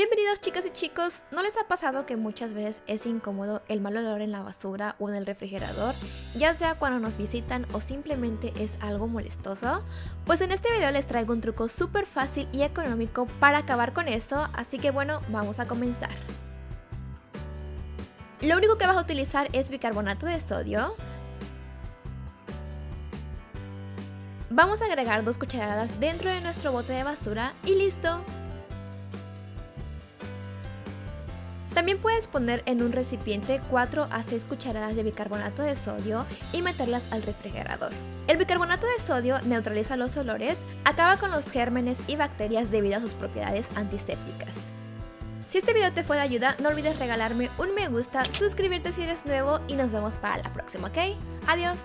Bienvenidos chicas y chicos, ¿no les ha pasado que muchas veces es incómodo el mal olor en la basura o en el refrigerador? Ya sea cuando nos visitan o simplemente es algo molestoso. Pues en este video les traigo un truco súper fácil y económico para acabar con esto, así que bueno, vamos a comenzar. Lo único que vas a utilizar es bicarbonato de sodio. Vamos a agregar dos cucharadas dentro de nuestro bote de basura y listo. También puedes poner en un recipiente 4 a 6 cucharadas de bicarbonato de sodio y meterlas al refrigerador. El bicarbonato de sodio neutraliza los olores, acaba con los gérmenes y bacterias debido a sus propiedades antisépticas. Si este video te fue de ayuda, no olvides regalarme un me gusta, suscribirte si eres nuevo y nos vemos para la próxima, ¿ok? Adiós.